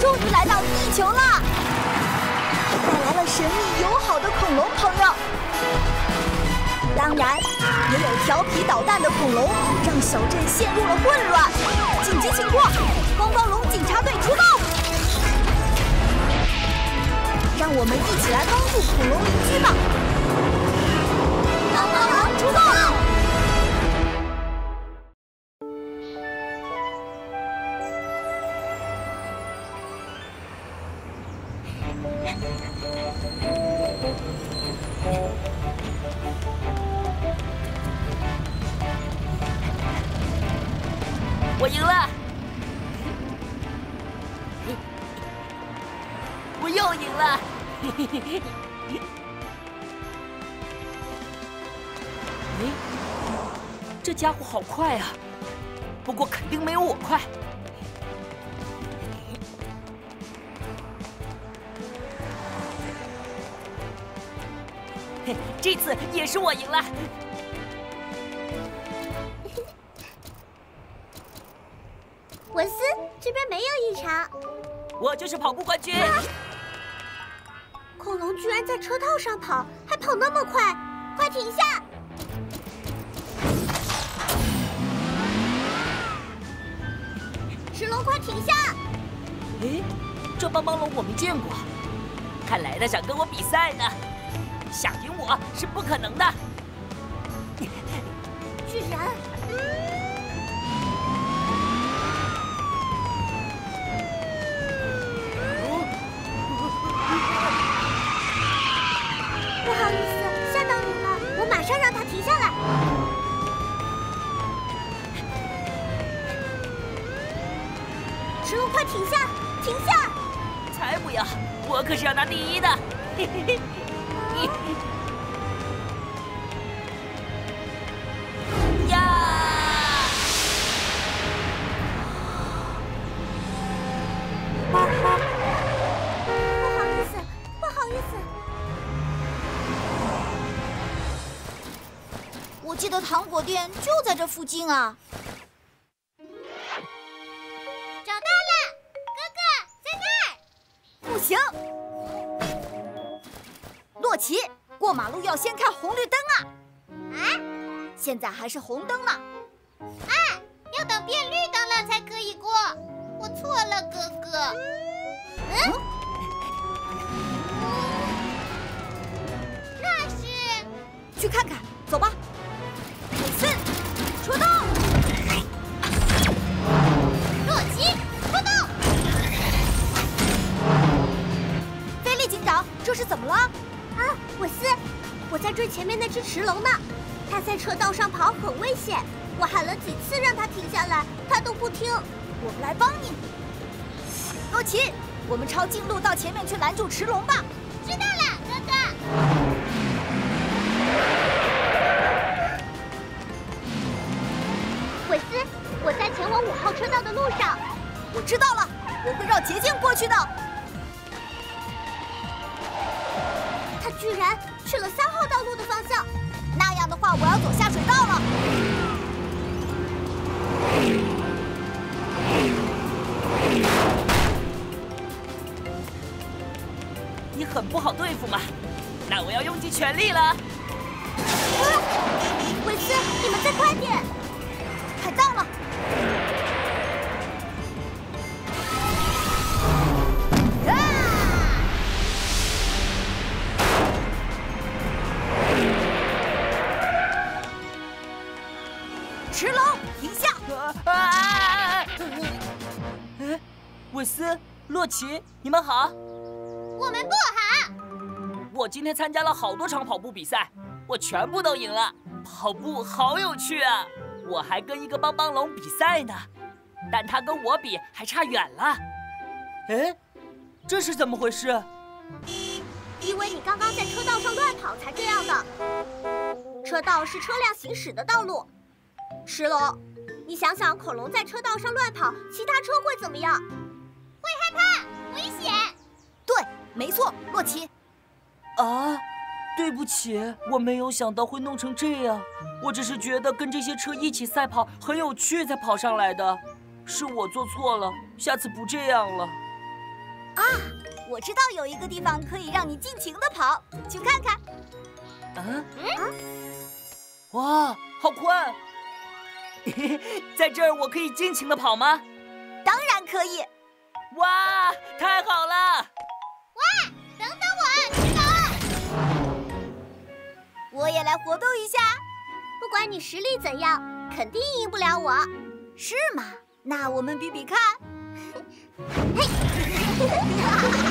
终于来到地球了，带来了神秘友好的恐龙朋友。当然，也有调皮捣蛋的恐龙，让小镇陷入了混乱。紧急情况，帮帮龙警察队出动！让我们一起来帮助恐龙邻居吧！我赢了！我又赢了！哎，这家伙好快啊！不过肯定没有我快。这次也是我赢了。文斯，这边没有异常。我就是跑步冠军。恐龙居然在车套上跑，还跑那么快！快停下！石龙，快停下！哎，这帮帮龙我没见过，看来他想跟我比赛呢。想赢我是不可能的。石龙，快停下！停下！才不要！我可是要拿第一的。嘿嘿嘿。呀！不好意思，不好意思。我记得糖果店就在这附近啊！不行，洛奇，过马路要先看红绿灯啊！啊？现在还是红灯呢。啊，要等变绿灯了才可以过。我错了，哥哥。嗯？那是去看看，走吧。啊，我斯，我在追前面那只驰龙呢。它在车道上跑很危险，我喊了几次让它停下来，它都不听。我们来帮你。洛奇，我们抄近路到前面去拦住驰龙吧。知道了，居然去了三号道路的方向，那样的话，我要走下水道了。你很不好对付嘛，那我要用尽全力了。啊！韦斯，你们再快点！快到了。韦斯、洛奇，你们好。我们不好。我今天参加了好多场跑步比赛，我全部都赢了。跑步好有趣啊！我还跟一个帮帮龙比赛呢，但他跟我比还差远了。哎，这是怎么回事？因为你刚刚在车道上乱跑才这样的。车道是车辆行驶的道路。石龙，你想想，恐龙在车道上乱跑，其他车会怎么样？怕，危险。对，没错，洛奇。啊，对不起，我没有想到会弄成这样。我只是觉得跟这些车一起赛跑很有趣，才跑上来的。是我做错了，下次不这样了。啊，我知道有一个地方可以让你尽情的跑，去看看。嗯哇，好宽！在这儿我可以尽情的跑吗？当然可以。太好了！喂，等等我，石头！我也来活动一下。不管你实力怎样，肯定赢不了我。是吗？那我们比比看。嘿！